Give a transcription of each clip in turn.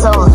soul.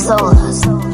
solos.